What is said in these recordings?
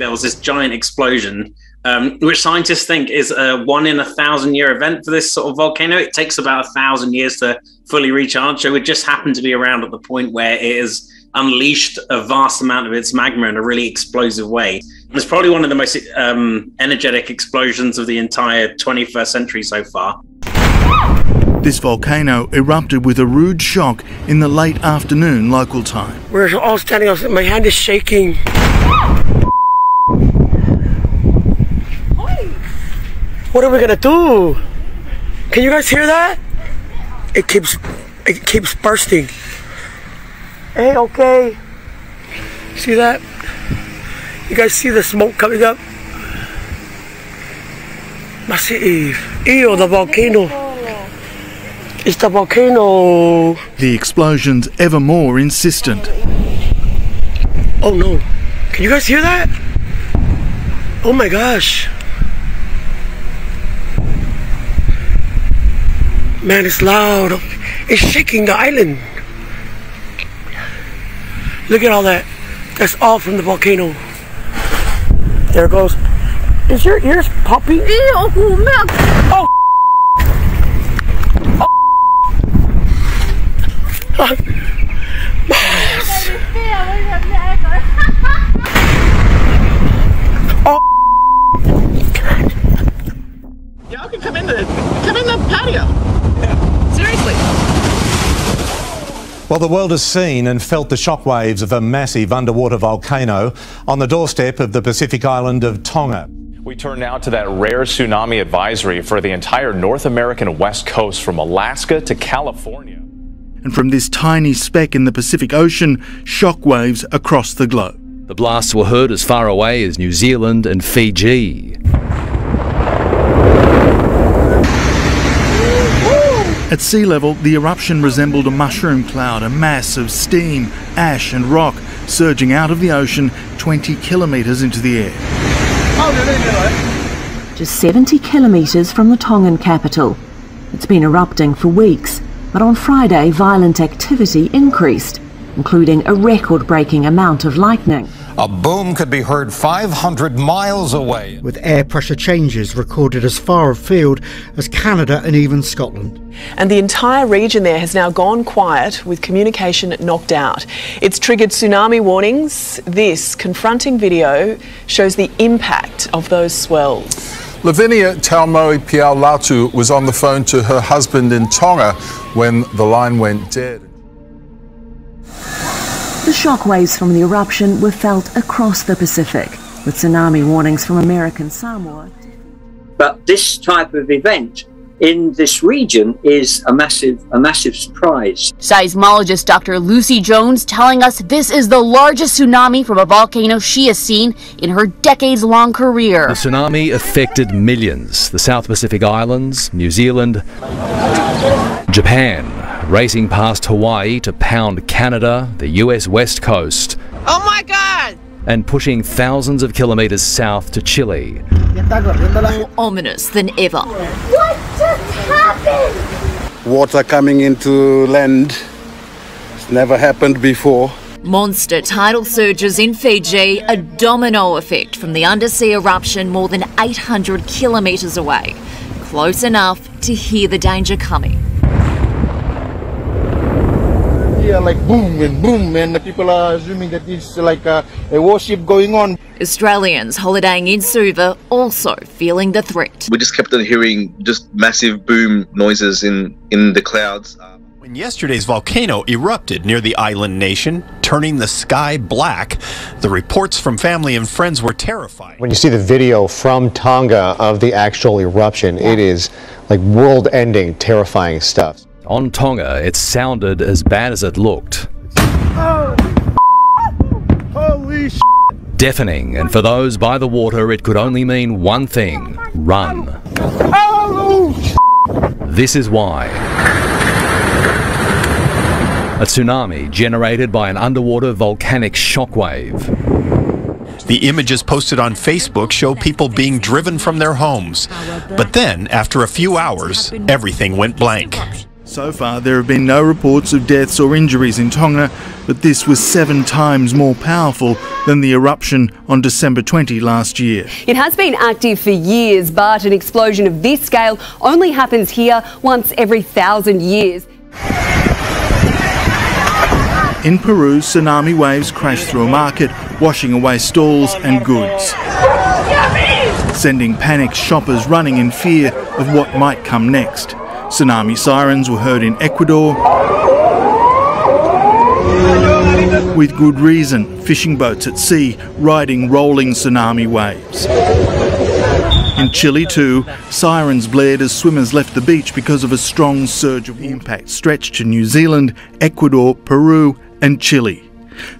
there was this giant explosion, um, which scientists think is a one in a thousand year event for this sort of volcano. It takes about a thousand years to fully recharge. So it just happened to be around at the point where it has unleashed a vast amount of its magma in a really explosive way. It's probably one of the most um, energetic explosions of the entire 21st century so far. This volcano erupted with a rude shock in the late afternoon local time. We're all standing up. My hand is shaking. What are we gonna do? Can you guys hear that? It keeps it keeps bursting. Hey, okay. See that? You guys see the smoke coming up? Massive. Ew, the volcano. It's the volcano. The explosions ever more insistent. Oh no. Can you guys hear that? Oh my gosh. Man, it's loud. It's shaking the island. Look at all that. That's all from the volcano. There it goes. Is your ears popping? Oh. Oh. oh. Y'all can come in the come in the patio. Seriously. Well, the world has seen and felt the shockwaves of a massive underwater volcano on the doorstep of the Pacific island of Tonga. We turn now to that rare tsunami advisory for the entire North American west coast from Alaska to California. And from this tiny speck in the Pacific Ocean, shockwaves across the globe. The blasts were heard as far away as New Zealand and Fiji. At sea level, the eruption resembled a mushroom cloud, a mass of steam, ash, and rock surging out of the ocean 20 kilometres into the air. Just 70 kilometres from the Tongan capital. It's been erupting for weeks, but on Friday, violent activity increased, including a record breaking amount of lightning. A boom could be heard 500 miles away. With air pressure changes recorded as far afield as Canada and even Scotland. And the entire region there has now gone quiet with communication knocked out. It's triggered tsunami warnings. This confronting video shows the impact of those swells. Lavinia Taumoe Piao Latu was on the phone to her husband in Tonga when the line went dead. The shockwaves from the eruption were felt across the Pacific, with tsunami warnings from American Samoa. But this type of event in this region is a massive, a massive surprise. Seismologist Dr. Lucy Jones telling us this is the largest tsunami from a volcano she has seen in her decades long career. The tsunami affected millions. The South Pacific Islands, New Zealand, Japan, racing past Hawaii to pound Canada, the US West Coast, Oh my god! and pushing thousands of kilometres south to Chile. More ominous than ever. What just happened? Water coming into land. It's never happened before. Monster tidal surges in Fiji, a domino effect from the undersea eruption more than 800 kilometres away. Close enough to hear the danger coming. Yeah, like boom and boom, and the people are assuming that it's like a, a warship going on. Australians holidaying in Suva also feeling the threat. We just kept on hearing just massive boom noises in, in the clouds. When yesterday's volcano erupted near the island nation, turning the sky black, the reports from family and friends were terrifying. When you see the video from Tonga of the actual eruption, it is like world ending, terrifying stuff. On Tonga, it sounded as bad as it looked. Oh, Holy sh! Deafening, and for those by the water, it could only mean one thing run. Oh, This is why. A tsunami generated by an underwater volcanic shockwave. The images posted on Facebook show people being driven from their homes. But then, after a few hours, everything went blank. So far, there have been no reports of deaths or injuries in Tonga, but this was seven times more powerful than the eruption on December 20 last year. It has been active for years, but an explosion of this scale only happens here once every thousand years. In Peru, tsunami waves crashed through a market, washing away stalls and goods, sending panicked shoppers running in fear of what might come next. Tsunami sirens were heard in Ecuador. With good reason, fishing boats at sea riding rolling tsunami waves. In Chile, too, sirens blared as swimmers left the beach because of a strong surge of impact stretched to New Zealand, Ecuador, Peru, and Chile.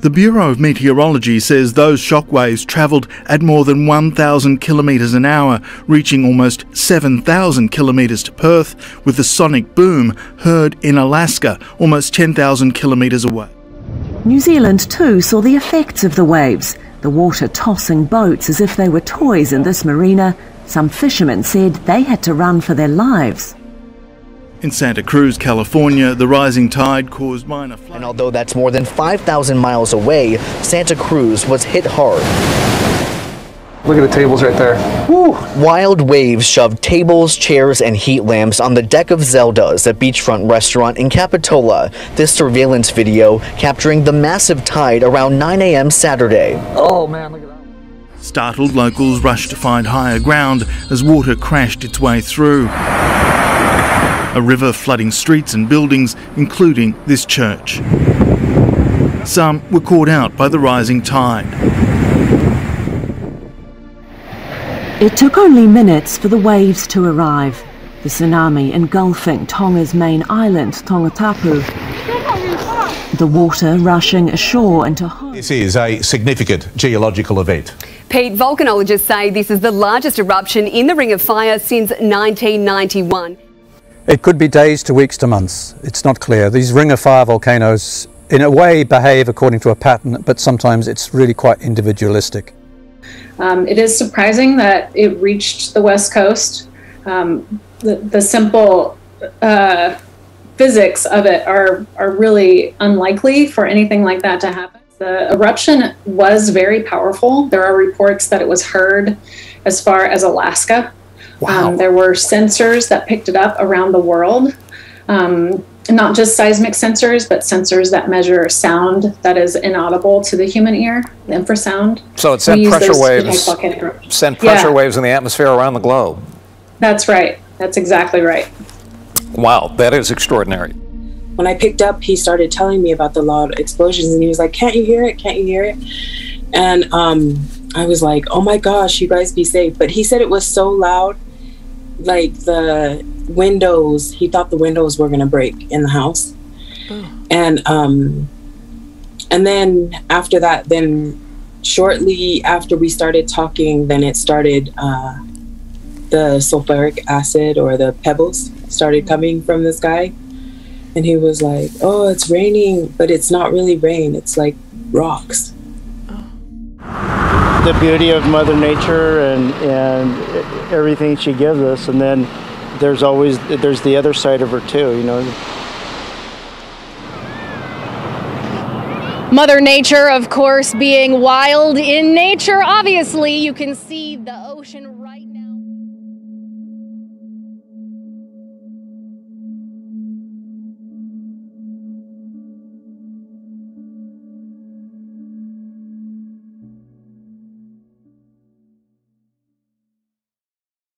The Bureau of Meteorology says those shockwaves travelled at more than 1,000 kilometres an hour, reaching almost 7,000 kilometres to Perth, with the sonic boom heard in Alaska, almost 10,000 kilometres away. New Zealand too saw the effects of the waves, the water tossing boats as if they were toys in this marina. Some fishermen said they had to run for their lives. In Santa Cruz, California, the rising tide caused minor flooding. And although that's more than 5,000 miles away, Santa Cruz was hit hard. Look at the tables right there. Woo. Wild waves shoved tables, chairs, and heat lamps on the deck of Zelda's, a beachfront restaurant in Capitola. This surveillance video capturing the massive tide around 9 a.m. Saturday. Oh man, look at that. Startled locals rushed to find higher ground as water crashed its way through. A river flooding streets and buildings, including this church. Some were caught out by the rising tide. It took only minutes for the waves to arrive. The tsunami engulfing Tonga's main island, Tongatapu. The water rushing ashore into homes. This is a significant geological event. Pete, volcanologists say this is the largest eruption in the Ring of Fire since 1991. It could be days to weeks to months. It's not clear. These Ring of Fire volcanoes, in a way, behave according to a pattern, but sometimes it's really quite individualistic. Um, it is surprising that it reached the West Coast. Um, the, the simple uh, physics of it are, are really unlikely for anything like that to happen. The eruption was very powerful. There are reports that it was heard as far as Alaska. Wow. Um, there were sensors that picked it up around the world. Um, not just seismic sensors, but sensors that measure sound that is inaudible to the human ear, infrasound. So it sent pressure waves, sent pressure yeah. waves in the atmosphere around the globe. That's right. That's exactly right. Wow, that is extraordinary. When I picked up, he started telling me about the loud explosions, and he was like, "Can't you hear it? Can't you hear it?" And um, I was like, "Oh my gosh, you guys be safe!" But he said it was so loud, like the windows. He thought the windows were gonna break in the house, oh. and um, and then after that, then shortly after we started talking, then it started. Uh, the sulfuric acid or the pebbles started coming from the sky. And he was like, Oh, it's raining, but it's not really rain, it's like rocks. The beauty of Mother Nature and, and everything she gives us. And then there's always there's the other side of her too, you know. Mother Nature, of course, being wild in nature. Obviously, you can see the ocean right